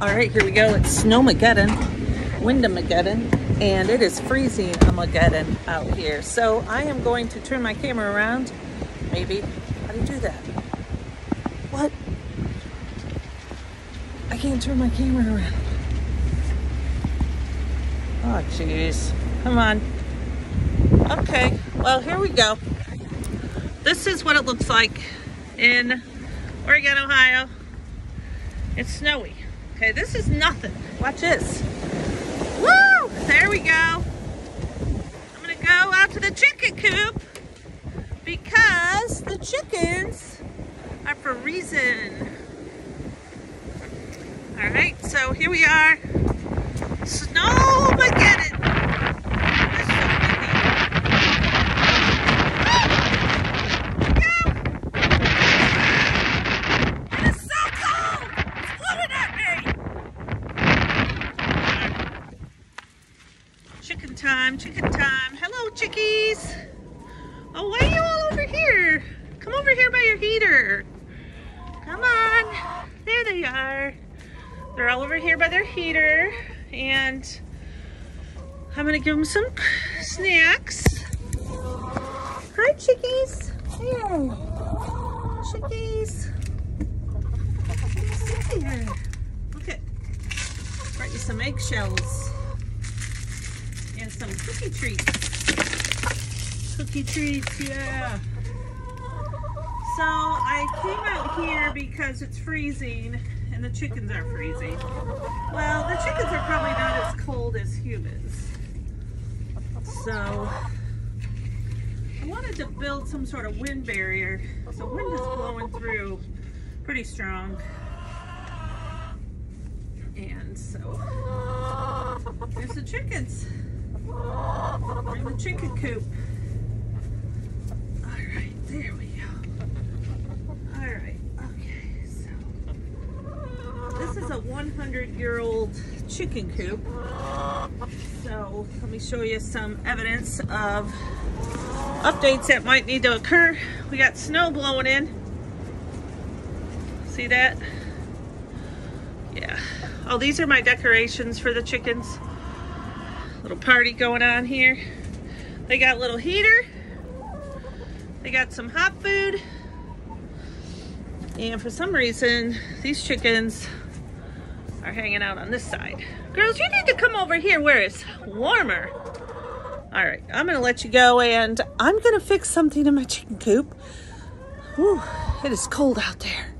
All right, here we go. It's Snowmageddon, Windamageddon, and it is freezing mageddon out here. So I am going to turn my camera around. Maybe. How do you do that? What? I can't turn my camera around. Oh, jeez. Come on. Okay, well, here we go. This is what it looks like in Oregon, Ohio. It's snowy. Okay, this is nothing. Watch this. Woo! There we go. I'm gonna go out to the chicken coop because the chickens are for reason. All right, so here we are. Snowmageddon. It's so windy. Go! It is so cold! It's blowing at me! Chicken time, chicken time. Hello, chickies. Oh, why are you all over here? Come over here by your heater. Come on. There they are. They're all over here by their heater. And I'm going to give them some snacks. Hi, chickies. Here. Chickies. Look at, brought you some eggshells some cookie treats. Cookie treats, yeah. So I came out here because it's freezing and the chickens are freezing. Well, the chickens are probably not as cold as humans. So I wanted to build some sort of wind barrier. So wind is blowing through pretty strong. And so there's the chickens. We're in the chicken coop. All right, there we go. All right, okay, so this is a 100 year old chicken coop. So let me show you some evidence of updates that might need to occur. We got snow blowing in. See that? Yeah. Oh, these are my decorations for the chickens. Little party going on here. They got a little heater. They got some hot food. And for some reason, these chickens are hanging out on this side. Girls, you need to come over here where it's warmer. All right, I'm gonna let you go and I'm gonna fix something in my chicken coop. Whew, it is cold out there.